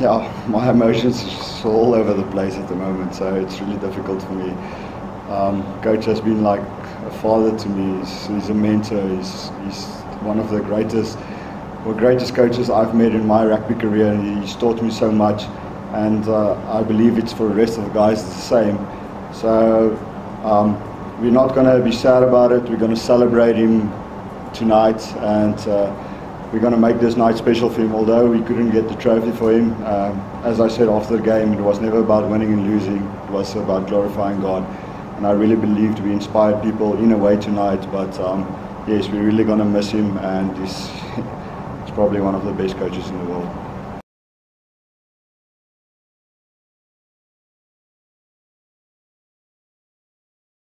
yeah, my emotions are just all over the place at the moment, so it's really difficult for me. Um, coach has been like a father to me. He's, he's a mentor. He's, he's one of the greatest, or greatest coaches I've met in my rugby career. He's taught me so much, and uh, I believe it's for the rest of the guys the same. So um, we're not going to be sad about it. We're going to celebrate him tonight, and. Uh, we're going to make this night special for him. Although we couldn't get the trophy for him, um, as I said after the game, it was never about winning and losing. It was about glorifying God. And I really believed we inspired people in a way tonight. But um, yes, we're really going to miss him, and he's, he's probably one of the best coaches in the world.